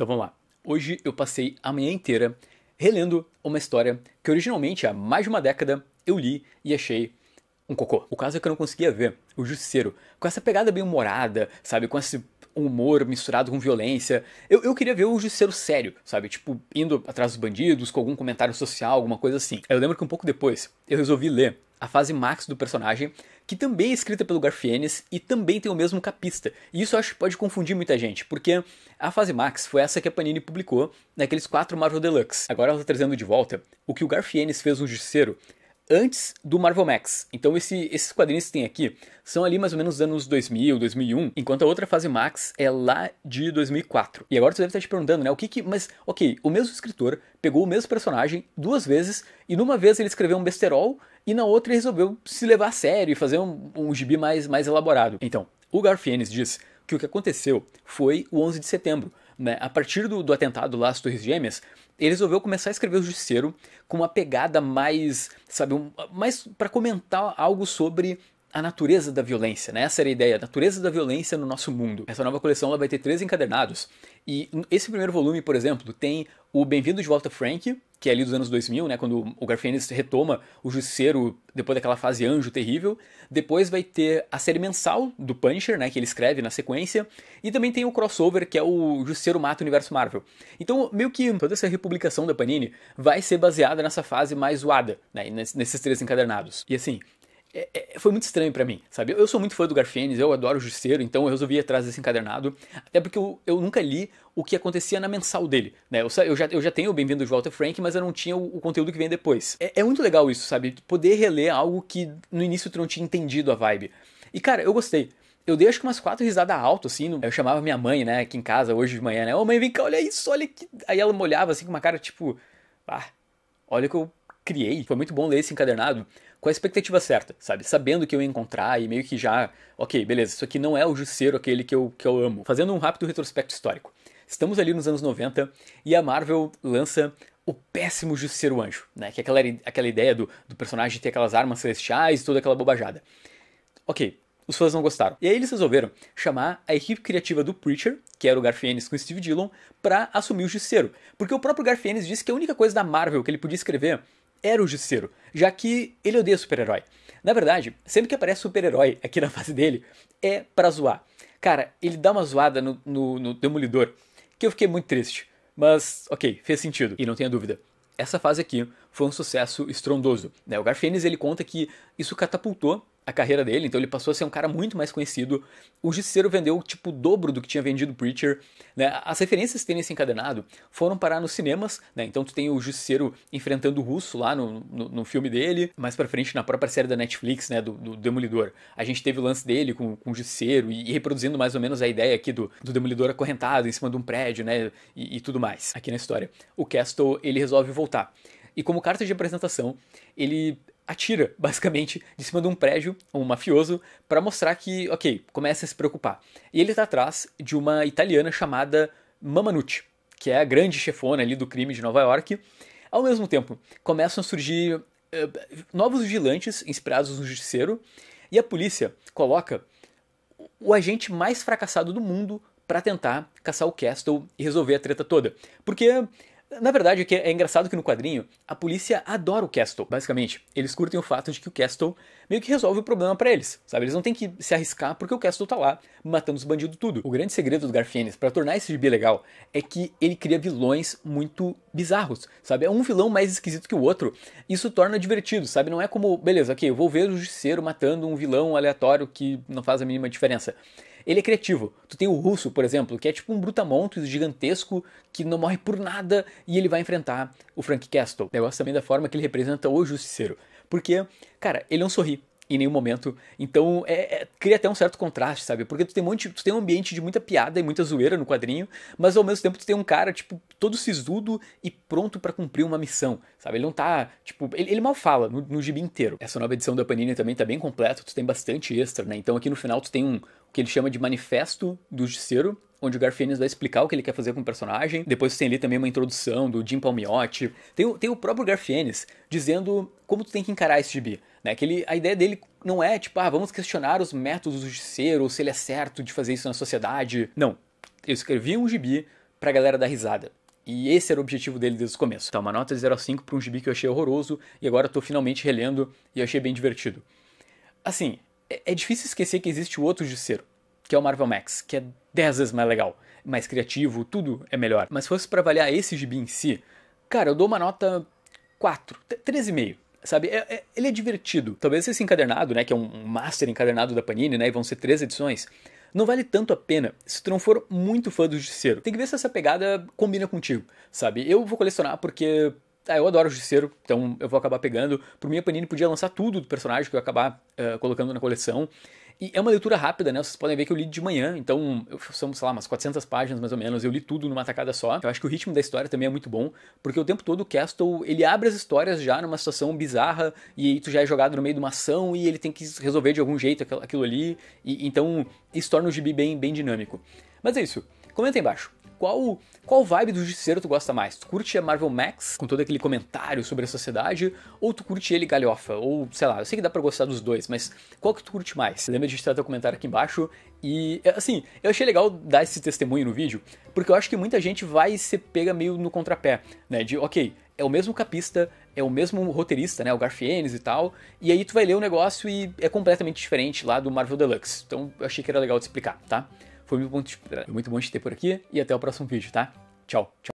Então vamos lá. Hoje eu passei a manhã inteira relendo uma história que originalmente há mais de uma década eu li e achei um cocô. O caso é que eu não conseguia ver o Justiceiro com essa pegada bem humorada, sabe? Com esse humor misturado com violência. Eu, eu queria ver o Justiceiro sério, sabe? Tipo, indo atrás dos bandidos, com algum comentário social, alguma coisa assim. Eu lembro que um pouco depois eu resolvi ler a fase max do personagem, que também é escrita pelo Garfienes e também tem o mesmo capista. E isso eu acho que pode confundir muita gente, porque a fase max foi essa que a Panini publicou naqueles quatro Marvel Deluxe. Agora ela está trazendo de volta o que o Garfienes fez no Justiceiro antes do Marvel Max. Então esse, esses quadrinhos que tem aqui são ali mais ou menos anos 2000, 2001, enquanto a outra fase Max é lá de 2004. E agora você deve estar te perguntando, né, o que que... Mas, ok, o mesmo escritor pegou o mesmo personagem duas vezes, e numa vez ele escreveu um besterol, e na outra ele resolveu se levar a sério e fazer um, um gibi mais, mais elaborado. Então, o Garfienes diz que o que aconteceu foi o 11 de setembro. Né? A partir do, do atentado lá às Torres Gêmeas, ele resolveu começar a escrever o Justiceiro com uma pegada mais, sabe, um, mais para comentar algo sobre a natureza da violência, né? Essa era a ideia, a natureza da violência no nosso mundo. Essa nova coleção ela vai ter três encadernados. E esse primeiro volume, por exemplo, tem o Bem-vindo de Volta Frank, que é ali dos anos 2000, né, quando o Garfienes retoma o Justiceiro depois daquela fase anjo terrível. Depois vai ter a série mensal do Punisher, né, que ele escreve na sequência. E também tem o crossover, que é o Justiceiro Mata o Universo Marvel. Então, meio que toda essa republicação da Panini vai ser baseada nessa fase mais zoada, né, nesses três encadernados. E assim, é, é, foi muito estranho para mim, sabe? Eu sou muito fã do Garfienes, eu adoro o Justiceiro, então eu resolvi ir atrás desse encadernado, até porque eu, eu nunca li o que acontecia na mensal dele, né? Eu, eu já, eu já tenho o Bem-vindo de Walter Frank, mas eu não tinha o, o conteúdo que vem depois. É, é, muito legal isso, sabe? Poder reler algo que no início tu não tinha entendido a vibe. E cara, eu gostei. Eu dei acho que umas quatro risadas alto, assim. Eu chamava minha mãe, né, aqui em casa hoje de manhã, né? Ô mãe, vem cá, olha isso, olha que. Aí ela me olhava assim com uma cara tipo. Ah, olha o que eu criei. Foi muito bom ler esse encadernado com a expectativa certa, sabe? Sabendo que eu ia encontrar e meio que já, ok, beleza, isso aqui não é o Justiceiro aquele que eu, que eu amo. Fazendo um rápido retrospecto histórico. Estamos ali nos anos 90 e a Marvel lança o péssimo Justiceiro Anjo, né? Que é aquela, aquela ideia do, do personagem ter aquelas armas celestiais e toda aquela bobajada. Ok, os fãs não gostaram. E aí eles resolveram chamar a equipe criativa do Preacher, que era o Garfienes com Steve Dillon, para assumir o Justiceiro. Porque o próprio Garfienes disse que a única coisa da Marvel que ele podia escrever era o Justiceiro, já que ele odeia super-herói. Na verdade, sempre que aparece super-herói aqui na fase dele, é pra zoar. Cara, ele dá uma zoada no, no, no Demolidor, que eu fiquei muito triste. Mas, ok, fez sentido, e não tenha dúvida. Essa fase aqui foi um sucesso estrondoso. Né? O Garfienes ele conta que isso catapultou a carreira dele, então ele passou a ser um cara muito mais conhecido. O Justiceiro vendeu tipo o dobro do que tinha vendido Preacher. Né? As referências que tem nesse encadenado foram parar nos cinemas, né? então tu tem o Justiceiro enfrentando o Russo lá no, no, no, filme dele, mais pra frente na própria série da Netflix, né, do, do Demolidor. A gente teve o lance dele com, com o Justiceiro e, e, reproduzindo mais ou menos a ideia aqui do, do Demolidor acorrentado em cima de um prédio, né, e, e tudo mais aqui na história. O Castle, ele resolve voltar. E como carta de apresentação, ele atira, basicamente, de cima de um prédio, um mafioso, para mostrar que, ok, começa a se preocupar. E ele está atrás de uma italiana chamada Mamanucci, que é a grande chefona ali do crime de Nova York. Ao mesmo tempo, começam a surgir uh, novos vigilantes inspirados no justiceiro, e a polícia coloca o agente mais fracassado do mundo para tentar caçar o Castle e resolver a treta toda. Porque na verdade, é, é engraçado que no quadrinho a polícia adora o Castle, basicamente. Eles curtem o fato de que o Castle meio que resolve o problema para eles, sabe? Eles não têm que se arriscar porque o Castle tá lá matando os bandidos tudo. O grande segredo do Garfienes para tornar esse gibi legal é que ele cria vilões muito bizarros, sabe? É um vilão mais esquisito que o outro. Isso torna divertido, sabe? Não é como, beleza, ok, eu vou ver o justiceiro matando um vilão aleatório que não faz a mínima diferença ele é criativo. Tu tem o Russo, por exemplo, que é tipo um brutamontes gigantesco que não morre por nada e ele vai enfrentar o Frank Castle. Eu gosto também da forma que ele representa o Justiceiro. Porque, cara, ele não sorri em nenhum momento. Então é, é, cria até um certo contraste, sabe? Porque tu tem, um monte, tu tem um ambiente de muita piada e muita zoeira no quadrinho, mas ao mesmo tempo tu tem um cara, tipo, todo sisudo e pronto para cumprir uma missão, sabe? Ele não tá, tipo, ele, ele mal fala no, no gibi inteiro. Essa nova edição da Panini também tá bem completa, tu tem bastante extra, né? Então aqui no final tu tem um, que ele chama de manifesto do justiceiro, onde o Garfienes vai explicar o que ele quer fazer com o personagem. Depois tem ali também uma introdução do Jim Palmiotti. Tem, tem o próprio Garfienes dizendo como tu tem que encarar esse gibi. Né? Que ele, a ideia dele não é tipo, ah, vamos questionar os métodos do justiceiro, se ele é certo de fazer isso na sociedade. Não. Eu escrevi um gibi pra galera dar risada. E esse era o objetivo dele desde o começo. Tá, uma nota de 0 a 5 pra um gibi que eu achei horroroso e agora eu tô finalmente relendo e achei bem divertido. Assim, é, é difícil esquecer que existe o outro Justiceiro, que é o Marvel Max, que é 10 vezes mais legal, mais criativo, tudo é melhor. Mas se fosse pra avaliar esse gibi em si, cara, eu dou uma nota 4, 13,5 sabe? É, é, ele é divertido. Talvez esse encadernado, né, que é um master encadernado da Panini, né, e vão ser três edições, não vale tanto a pena se tu não for muito fã do Justiceiro. Tem que ver se essa pegada combina contigo, sabe? Eu vou colecionar porque ah, eu adoro o Justiceiro, então eu vou acabar pegando. Por mim, a Panini podia lançar tudo do personagem que eu ia acabar uh, colocando na coleção. E é uma leitura rápida, né? Vocês podem ver que eu li de manhã, então são, sei lá, umas 400 páginas mais ou menos. Eu li tudo numa tacada só. Eu acho que o ritmo da história também é muito bom, porque o tempo todo o Castle, ele abre as histórias já numa situação bizarra e aí tu já é jogado no meio de uma ação e ele tem que resolver de algum jeito aquilo ali. E, então isso torna o gibi bem, bem dinâmico. Mas é isso. Comenta aí embaixo qual, qual vibe do Justiceiro tu gosta mais? Tu curte a Marvel Max, com todo aquele comentário sobre a sociedade, ou tu curte ele galhofa? Ou, sei lá, eu sei que dá pra gostar dos dois, mas qual que tu curte mais? Lembra de deixar teu comentário aqui embaixo. E, assim, eu achei legal dar esse testemunho no vídeo, porque eu acho que muita gente vai se pega meio no contrapé, né? De, ok, é o mesmo capista, é o mesmo roteirista, né? O Garfienes e tal, e aí tu vai ler o negócio e é completamente diferente lá do Marvel Deluxe. Então eu achei que era legal de explicar, tá? Foi muito bom, te, muito bom te ter por aqui e até o próximo vídeo, tá? Tchau, tchau.